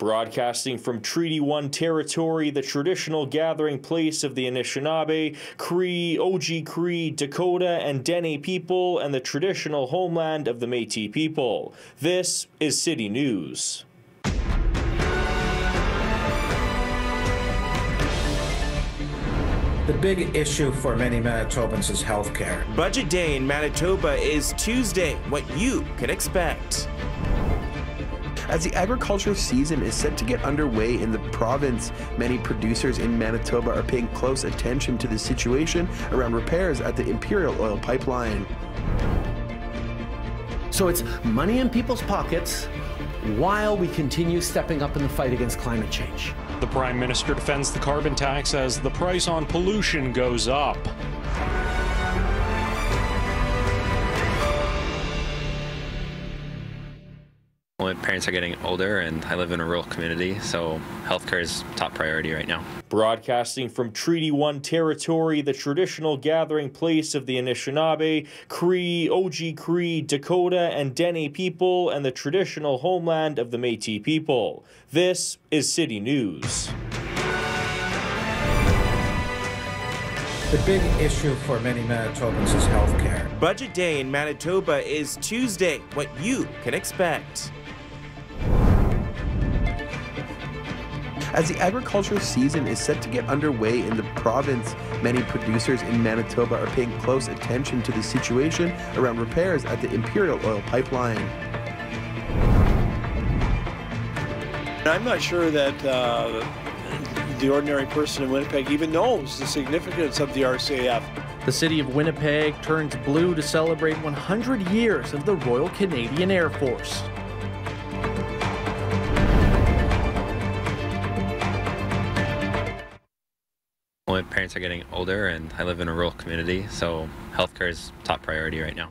Broadcasting from Treaty 1 territory, the traditional gathering place of the Anishinaabe, Cree, Oji-Cree, Dakota, and Dene people, and the traditional homeland of the Métis people. This is City News. The big issue for many Manitobans is health care. Budget Day in Manitoba is Tuesday. What you can expect. As the agriculture season is set to get underway in the province, many producers in Manitoba are paying close attention to the situation around repairs at the Imperial Oil Pipeline. So it's money in people's pockets while we continue stepping up in the fight against climate change. The Prime Minister defends the carbon tax as the price on pollution goes up. My parents are getting older and I live in a rural community, so healthcare is top priority right now. Broadcasting from Treaty 1 territory, the traditional gathering place of the Anishinaabe, Cree, Oji-Cree, Dakota, and Dene people, and the traditional homeland of the Métis people. This is City News. The big issue for many Manitobans is healthcare. Budget Day in Manitoba is Tuesday. What you can expect. As the agricultural season is set to get underway in the province, many producers in Manitoba are paying close attention to the situation around repairs at the Imperial Oil Pipeline. I'm not sure that uh, the ordinary person in Winnipeg even knows the significance of the RCAF. The city of Winnipeg turns blue to celebrate 100 years of the Royal Canadian Air Force. My parents are getting older and I live in a rural community, so healthcare is top priority right now.